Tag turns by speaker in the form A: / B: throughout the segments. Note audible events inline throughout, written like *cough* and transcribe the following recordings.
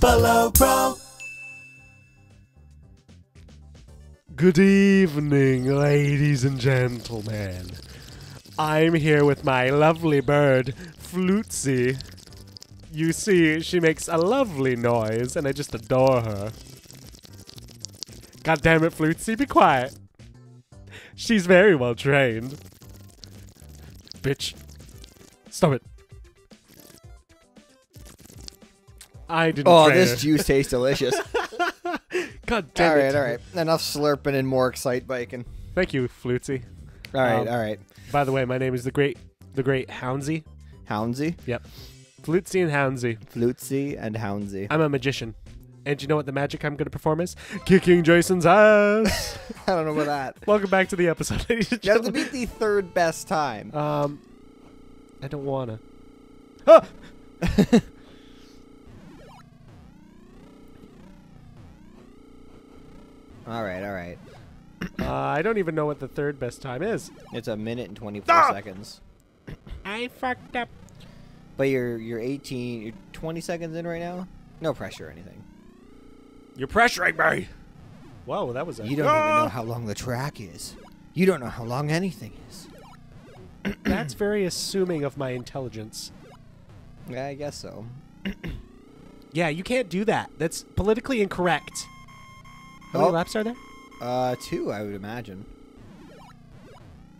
A: Below Pro.
B: Good evening, ladies and gentlemen. I'm here with my lovely bird, Flutzy. You see, she makes a lovely noise, and I just adore her. God damn it, Flutzy, be quiet. She's very well trained. Bitch. Stop it. I didn't
C: Oh, this
B: her.
C: juice tastes delicious. *laughs*
B: God damn
C: all
B: it.
C: All right, all right. Enough slurping and more excite biking.
B: Thank you, Flutzy.
C: All right,
B: Um,
C: all right.
B: By the way, my name is the great, the great Houndsy.
C: Houndsy,
B: Yep, Flutzy and Houndsy.
C: Flutzy, and Houndsy.
B: I'm a magician, and you know what the magic I'm going to perform is? Kicking Jason's ass. *laughs*
C: I don't know about that. *laughs*
B: Welcome back to the episode,
C: You have to beat the third best time.
B: Um, I don't wanna. Ah!
C: All right, all right.
B: Uh, I don't even know what the third best time is.
C: It's a minute and 24
B: Ah!
C: seconds.
B: I fucked up.
C: But you're you're 18, you're 20 seconds in right now. No pressure or anything.
B: You're pressuring me. Whoa, that was a.
C: You don't even know how long the track is. You don't know how long anything is. *clears throat*
B: That's very assuming of my intelligence.
C: Yeah, I guess so.
B: Yeah, you can't do that. That's politically incorrect. How many
C: Oh.
B: laps are there?
C: Uh, two, I would imagine.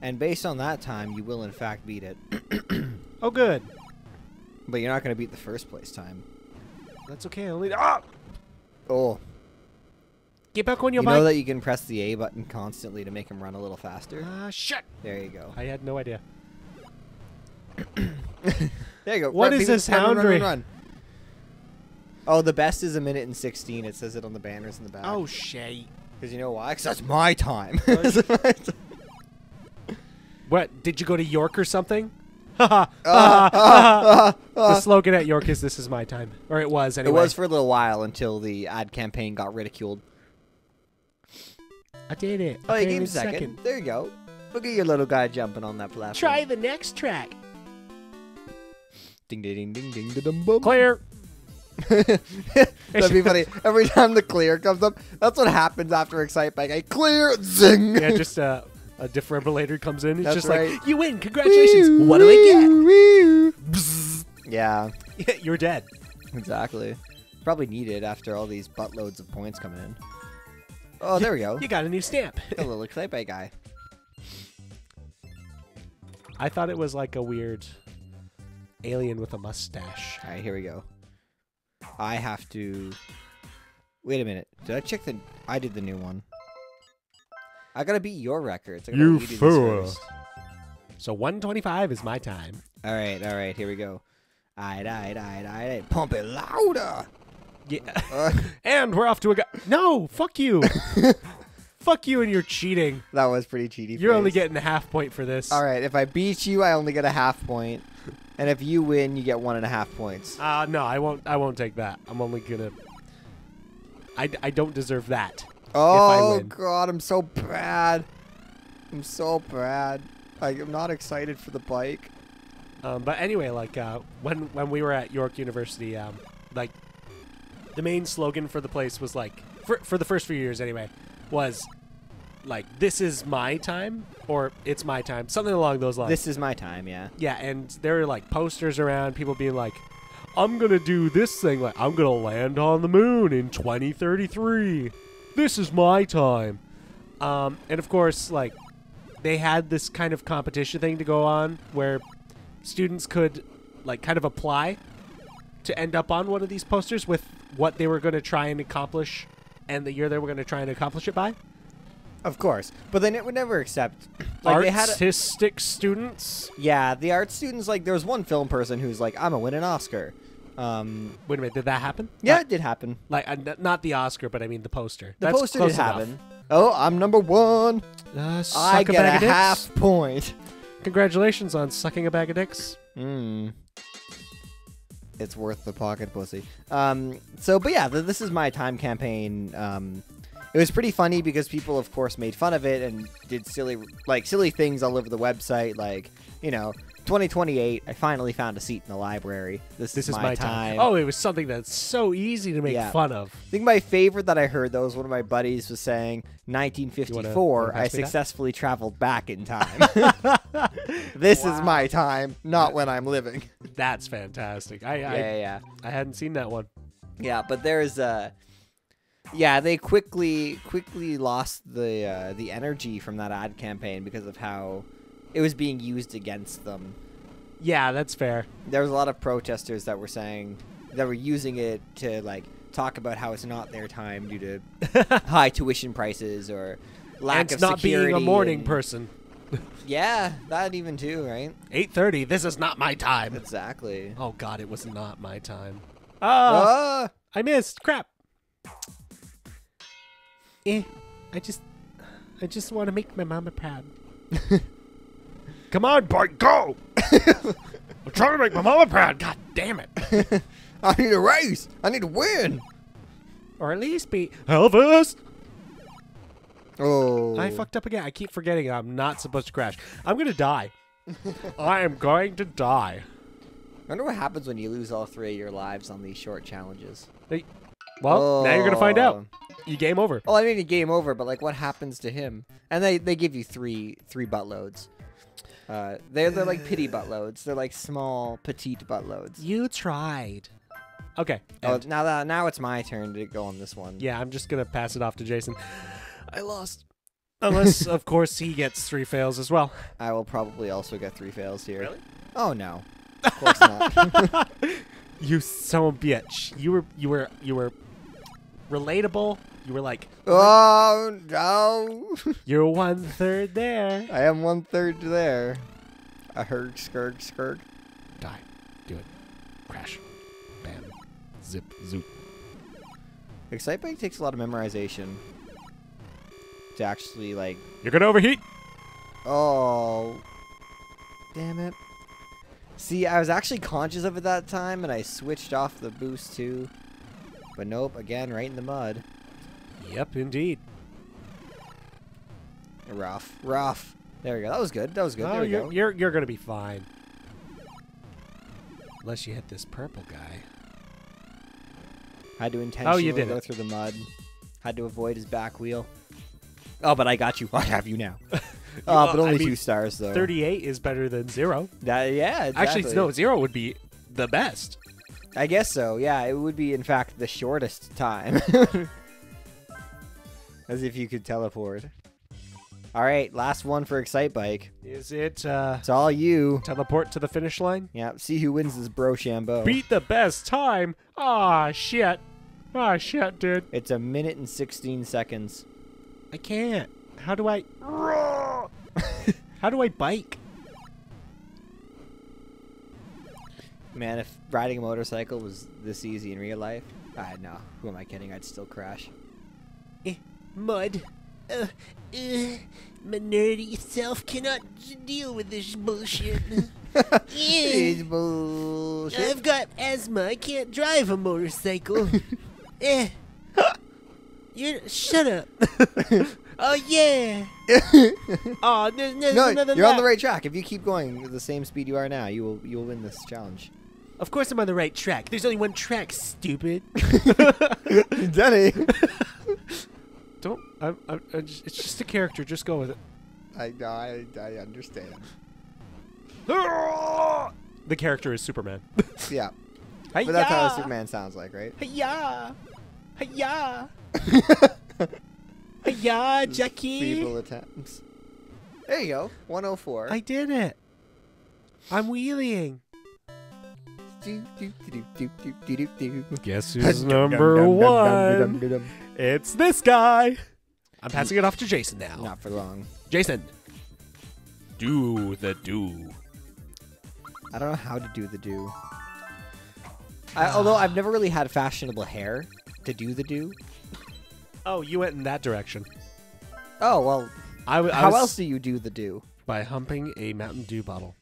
C: And based on that time, you will in fact beat it. *clears throat*
B: Oh, good.
C: But you're not going to beat the first place time.
B: That's okay. Only. Ah!
C: Oh,
B: Get back on your
C: you
B: bike.
C: know that you can press the A button constantly to make him run a little faster?
B: Ah, shit.
C: There you go.
B: I had no idea. *coughs*
C: There you go.
B: What
C: Run,
B: is
C: people,
B: this
C: Houndsy? run, run. Oh, the best is a minute and 16. It says it on the banners in the back.
B: Oh, shit.
C: Because you know why? Because *laughs* that's my time.
B: What? Did you go to York or something? Haha.
C: Ah, ah,
B: the
C: ah.
B: slogan at York is "This is my time," or it was anyway.
C: It was for a little while until the ad campaign got ridiculed.
B: I did it.
C: Oh, you gave
B: in
C: him
B: a
C: a second. There you go. Look at your little guy jumping on that platform.
B: Try the next track.
C: Ding ding ding ding ding ding boom.
B: Clear.
C: That'd be funny. Every time the clear comes up, that's what happens after Excite Bike. I clear, zing.
B: Yeah, just uh, a defibrillator comes in. It's
C: That's
B: just
C: right.
B: like, you win. Congratulations. what do I
C: get? Yeah,
B: get? *laughs* You're dead.
C: exactly. Probably needed after all these buttloads of points coming in. Oh, there we go.
B: You got a new stamp. *laughs*
C: a little Excite Bike guy.
B: I thought it was like a weird alien with a mustache.
C: All right, here we go. I have to. Wait a minute. Did I check the? I did the new one. I gotta beat your records. I
B: You
C: let do this
B: fool.
C: first.
B: So 125 is my time.
C: All right, all right. Here we go. Alright, alright, alright, alright. Pump it louder.
B: Yeah.
C: Uh, *laughs*
B: and we're off to a go. No, fuck you. *laughs* fuck you and you're cheating.
C: that was pretty cheaty.
B: You're only getting a half point for this.
C: All right, if I beat you, I only get a half point, and if you win, you get one and a half points.
B: Uh, no, I won't. I won't take that. I'm only gonna. I, I don't deserve that.
C: Oh. God, I'm so bad. I'm so bad. Like, I'm not excited for the bike.
B: Um, but anyway, like uh, when when we were at York University, um, like the main slogan for the place was like for for the first few years anyway was like this is my time or it's my time, something along those lines.
C: This is my time, yeah.
B: yeah, and there were like posters around, people being like, "I'm gonna do this thing, like I'm gonna land on the moon in 2033. This is my time." Um, and of course, like they had this kind of competition thing to go on where students could like kind of apply to end up on one of these posters with what they were going to try and accomplish and the year they were going to try and accomplish it by.
C: Of course, but then it would never accept. Like a,
B: Artistic students.
C: yeah, the art students. Like there was one film person who's like, "I'm gonna win an Oscar." Um,
B: Wait a minute, did that happen?
C: yeah, it did happen.
B: like uh, n- not the Oscar, but I mean the poster.
C: The
B: That's
C: poster did
B: enough.
C: happen. Oh, I'm number one.
B: Uh,
C: I
B: suck a
C: get
B: bag
C: a
B: of dicks.
C: half point.
B: Congratulations on sucking a bag of dicks.
C: Hmm. It's worth the pocket pussy. Um. So, but yeah, th- this is my time campaign. Um, it was pretty funny because people, of course, made fun of it and did silly, like silly things all over the website, like you know, 2028. I finally found a seat in the library. This,
B: This
C: is,
B: is my
C: time.
B: Oh, it was something that's so easy to make
C: Yeah.
B: fun of.
C: I think my favorite that I heard though was one of my buddies was saying 1954.
B: wanna
C: I
B: pass me that?
C: successfully traveled back in time. *laughs* *laughs* this is my time, not when I'm living.
B: That's fantastic. I
C: Yeah,
B: I,
C: yeah, yeah.
B: I hadn't seen that one.
C: Yeah, but there's uh yeah, they quickly quickly lost the uh, the energy from that ad campaign because of how it was being used against them.
B: Yeah, that's fair.
C: There was a lot of protesters that were saying that were using it to like talk about how it's not their time due to *laughs* high tuition prices or lack
B: and
C: of
B: not being a morning
C: and-
B: person. *laughs*
C: Yeah, that even too, right?
B: 8:30. This is not my time.
C: Exactly.
B: Oh God, it was not my time. Oh,
C: Ah!
B: I missed. Crap. Eh, I just, I just want to make my mama proud. *laughs* Come on, boy, go! *laughs* I'm trying to make my mama proud. God damn it! *laughs*
C: I need a race. I need to win.
B: Or at least be Elvis.
C: Oh.
B: I fucked up again. I keep forgetting I'm not supposed to crash. I'm gonna die. I am going to die.
C: I wonder what happens when you lose all three of your lives on these short challenges.
B: Hey, Well, now you're gonna find out.
C: Oh.
B: You game over.
C: Oh, I mean, a game over, but like, what happens to him? And they they give you three three buttloads. Uh, they're they're like pity buttloads. They're like small petite buttloads.
B: You tried. Okay.
C: Oh,
B: end.
C: now that now it's my turn to go on this one.
B: Yeah, I'm just gonna pass it off to Jason. I lost. Unless, *laughs* of course, he gets three fails as well.
C: I will probably also get three fails here.
B: Really?
C: Oh no, *laughs* of course not. *laughs*
B: You so bitch. You were you were you were relatable. You were like
C: oh no! *laughs*
B: you're one third there.
C: I am one third there. A herg skirg skirg.
B: Die. Do it. Crash. Bam. Zip. Zoop.
C: Excitebike takes a lot of memorization to actually like.
B: You're gonna overheat.
C: Oh, damn it! See, I was actually conscious of it that time, and I switched off the boost too. But nope, again, right in the mud.
B: Yep, indeed.
C: Rough, rough. There we go. That was good. That was good.
B: Oh,
C: there we
B: you're,
C: go.
B: you're you're gonna be fine. Unless you hit this purple guy.
C: Had to intentionally
B: Oh, you did
C: go
B: it.
C: through the mud. Had to avoid his back wheel. Oh, but I got you. *laughs* I have you now. *laughs* uh,
B: well,
C: but
B: I
C: only
B: mean,
C: two stars though.
B: 38 is better than zero.
C: That, yeah, exactly.
B: Actually, no, zero would be the best.
C: I guess so. Yeah, it would be in fact the shortest time. *laughs* As if you could teleport. All right, last one for Excite Bike.
B: Is it uh,
C: It's all you.
B: teleport to the finish line?
C: Yeah, see who wins this bro shambo.
B: Beat the best time. Ah, shit. Ah, shit, dude.
C: It's a minute and 16 seconds.
B: I can't. How do I? *laughs* How do I bike?
C: Man, if riding a motorcycle was this easy in real life, I no. Who am I kidding? I'd still crash.
B: Eh, mud. Uh, uh, my nerdy self cannot deal with this bullshit. *laughs*
C: It's bullshit.
B: I've got asthma. I can't drive a motorcycle. *laughs* eh. You shut up. *laughs* oh yeah. oh, there's, there's
C: no,
B: another
C: you're on the right track. If you keep going at the same speed you are now, you will you will win this challenge.
B: Of course, I'm on the right track. There's only one track, stupid. *laughs*
C: Denny. *laughs*
B: Don't. I'm, I'm, I'm just, it's just a character. Just go with it.
C: I I I understand.
B: The character is Superman. *laughs*
C: Yeah,
B: But
C: but that's how Superman sounds like, right?
B: Hiya! Hiya! Hiya, Jackie!
C: Feeble attempts. There you go. 104.
B: I did it. I'm wheeling. Guess who's number one? It's this guy. I'm passing it off to Jason now.
C: Not for long.
B: Jason, do the do.
C: I don't know how to do the do. I, although I've never really had fashionable hair to do the do.
B: Oh, you went in that direction.
C: Oh well,
B: I, w- I
C: how
B: was
C: else do you do the do?
B: by humping a Mountain Dew bottle.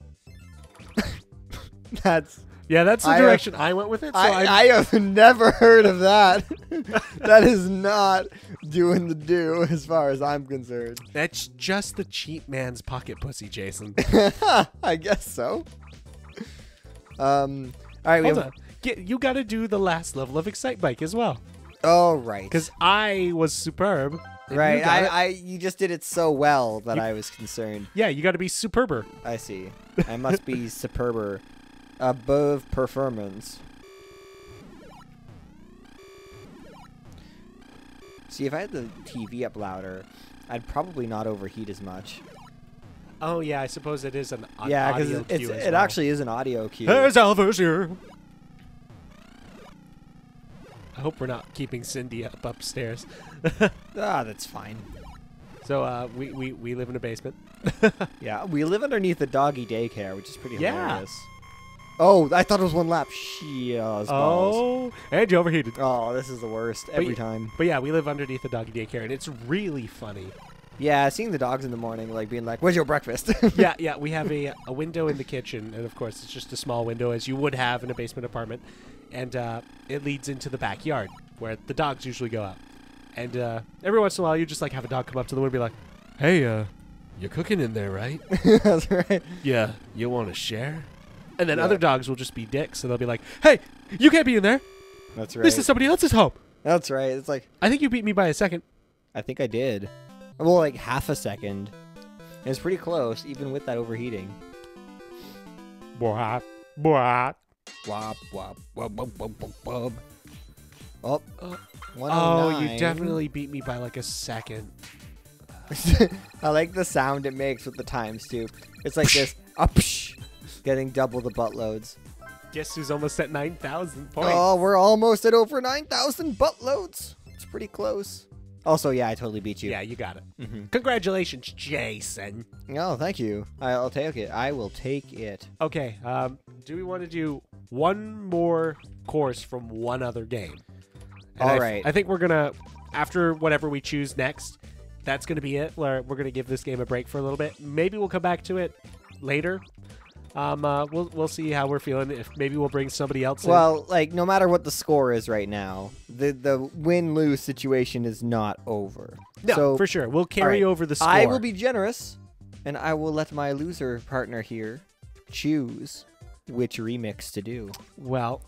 B: *laughs*
C: That's
B: Yeah, that's the
C: I have-
B: direction I went with it. So
C: I, I have *laughs* never heard of that. *laughs* that is not doing the do as far as I'm concerned.
B: that's just the cheap man's pocket pussy, Jason. *laughs*
C: I guess so. Um. All right. We
B: Hold
C: have.
B: on. Get, you got to do the last level of Excite Bike as well.
C: Oh right.
B: Because I was superb.
C: Right. I,
B: it.
C: I. You just did it so well that
B: You-
C: I was concerned.
B: yeah, you got to be superber.
C: I see. I must be superber, above performance. See, if I had the TV up louder, I'd probably not overheat as much.
B: Oh yeah, I suppose it is an au-
C: yeah, because
B: audio cue as
C: it
B: well.
C: actually is an audio cue.
B: There's Elvis here. I hope we're not keeping Cindy up upstairs. *laughs*
C: ah, that's fine.
B: so uh, we, we we live in a basement. *laughs*
C: Yeah, we live underneath the doggy daycare, which is pretty
B: Yeah.
C: hilarious. Oh, I thought it was one lap. Balls.
B: Oh, and you overheated.
C: Oh, this is the worst every
B: y-
C: time.
B: But yeah, we live underneath the doggy daycare, and it's really funny.
C: Yeah, seeing the dogs in the morning, like being like, "Where's your breakfast?" *laughs*
B: yeah, yeah, we have a, a window in the kitchen, and of course, it's just a small window as you would have in a basement apartment, and uh, it leads into the backyard where the dogs usually go out. And uh, every once in a while, you just like have a dog come up to the window and be like, "Hey, uh, you cooking in there, right? *laughs*
C: That's right.
B: Yeah, you want to share?" And then
C: Yeah.
B: other dogs will just be dicks, and they'll be like, "Hey, you can't be in there.
C: That's right.
B: This is somebody else's home."
C: That's right. It's like
B: I think you beat me by a second.
C: I think I did. Well, like half a second. It was pretty close, even with that overheating.
B: Bwah.
C: Wop wop wop wop wop wop wop. Oh,
B: Oh, you oh definitely beat me by like a second. *laughs*
C: I like the sound it makes with the times too. It's like this, *laughs* up, getting double the butt loads.
B: Guess who's almost at 9,000 points?
C: Oh, we're almost at over 9,000 butt loads. It's pretty close. Also, yeah, I totally beat you.
B: Yeah, you got it.
C: hmm
B: Congratulations, Jason.
C: Oh, thank you. I'll take it. I will take it.
B: Okay, um, do we want to do one more course from one other game?
C: All
B: I,
C: right.
B: I think we're gonna after whatever we choose next. That's gonna be it. We're, we're gonna give this game a break for a little bit. Maybe we'll come back to it later. Um, uh, we'll we'll see how we're feeling. If maybe we'll bring somebody else. in.
C: Well, like no matter what the score is right now, the the win lose situation is not over.
B: no,
C: so
B: for sure, we'll carry
C: right.
B: over the score.
C: I will be generous, and I will let my loser partner here choose which remix to do.
B: well,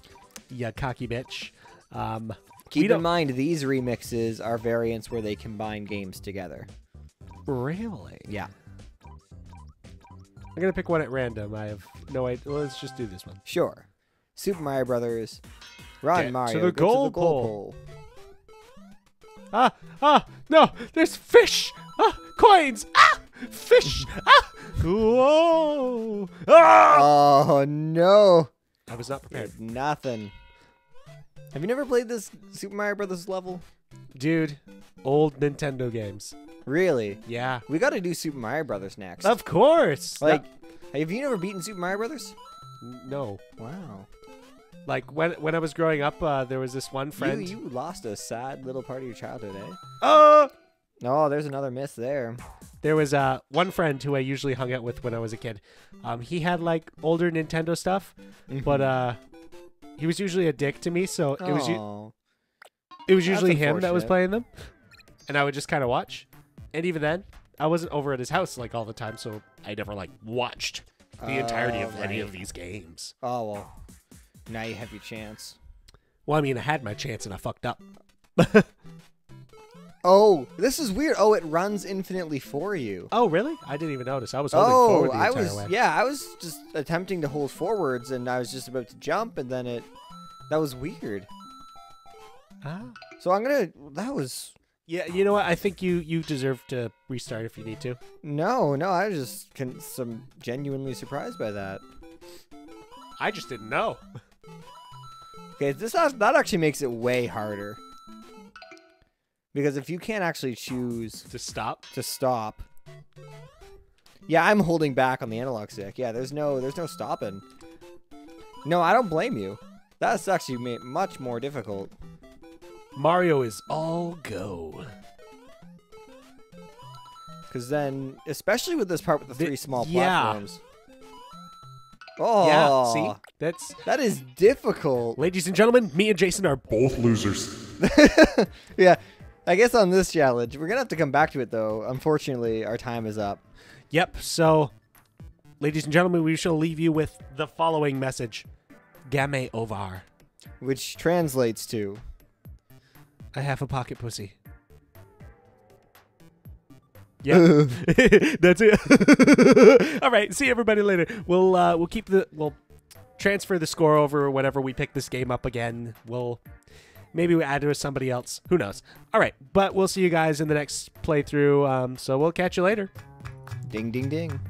B: yeah, cocky bitch. Um,
C: Keep in mind these remixes are variants where they combine games together.
B: really.
C: Yeah,
B: I'm gonna pick one at random. I have no idea. Let's just do this one.
C: sure. Super Mario Brothers. Run
B: Get to
C: Mario.
B: the
C: go
B: goal
C: to the goal
B: pole.
C: pole.
B: Ah, ah, no, there's fish. Ah, coins. Ah, fish. Ah, whoa. Ah.
C: Oh no!
B: I was not prepared,
C: nothing. Have you never played this Super Mario Brothers level?
B: dude. Old Nintendo games.
C: Really?
B: Yeah,
C: We got to do Super Mario Brothers next.
B: of course.
C: like, have you never beaten Super Mario Brothers?
B: No,
C: Wow.
B: like when when I was growing up, uh, there was this one friend.
C: you you lost a sad little part of your childhood, eh?
B: Oh,
C: Oh, there's another miss there.
B: there was uh one friend who I usually hung out with when I was a kid. Um, he had like older Nintendo stuff, but uh, he was usually a dick to me. So it was it was usually him that was playing them, and I would just kind of watch. And even then, I wasn't over at his house like all the time, so I never like watched the entirety of
C: Oh,
B: any of these games.
C: Oh well. Now you have your chance.
B: Well, I mean, I had my chance and I fucked up. *laughs*
C: Oh, this is weird. Oh, it runs infinitely for you.
B: Oh, really? I didn't even notice. I was holding
C: Oh,
B: forward the
C: I was
B: way.
C: yeah, I was just attempting to hold forwards and I was just about to jump and then it that was weird.
B: Ah.
C: So I'm going to that was
B: Yeah, you know what? I think you you deserve to restart if you need to.
C: No, no, I was just con- some genuinely surprised by that.
B: I just didn't know.
C: Okay, this act- that actually makes it way harder. Because if you can't actually choose
B: To stop.
C: to stop. Yeah, I'm holding back on the analog stick. Yeah, there's no there's no stopping. No, I don't blame you. That's actually made much more difficult.
B: Mario is all go.
C: Cause then, especially with this part with the
B: The-
C: three small
B: yeah.
C: platforms. Oh,
B: Yeah, see? That's
C: that is difficult.
B: ladies and gentlemen, me and Jason are both losers. *laughs*
C: yeah, I guess on this challenge, we're gonna have to come back to it though. Unfortunately, our time is up.
B: Yep, so ladies and gentlemen, we shall leave you with the following message. Game ovar.
C: Which translates to
B: I have a pocket pussy. *laughs* Yeah, *laughs* that's it. *laughs* All right, see everybody later. We'll uh, we'll keep the we'll transfer the score over whenever we pick this game up again. We'll maybe we add it with somebody else. Who knows? All right, but we'll see you guys in the next playthrough. Um, so we'll catch you later.
C: ding ding ding.